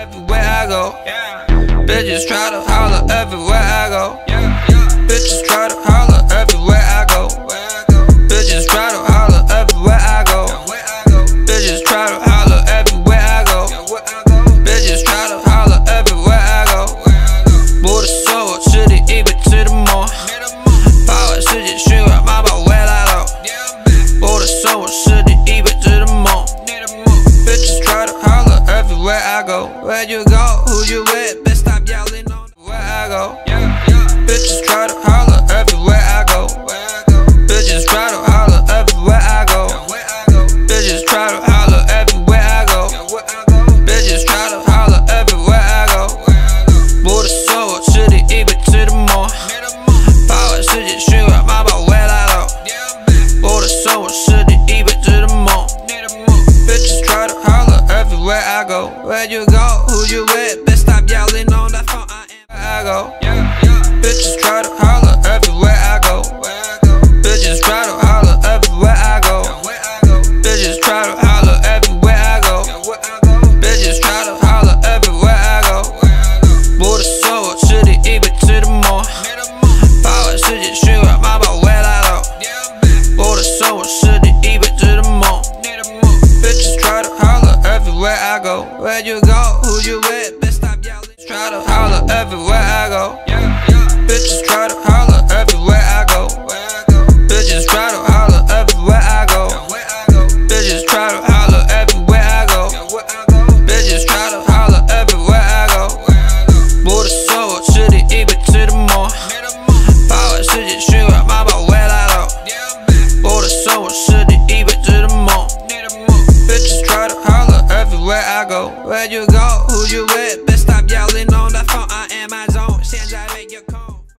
everywhere I go. Bitches try to holler everywhere I you go, who you with? Everywhere I go. Where you go, who you with? Bitch stop yelling on that go. Where you go, who you with? Bitch stop yelling. Try to holler everywhere I go. Bitches try to holler everywhere I go. Bitches try to holler everywhere I go. Bitches try to holler everywhere I go. Bitches try to holler everywhere I go. Både sover til det evigt til det mor. Power til det synger mig bare well I know. Både sover til det evigt til det mor. Bitches try to holler everywhere I go. Where you go, who you with?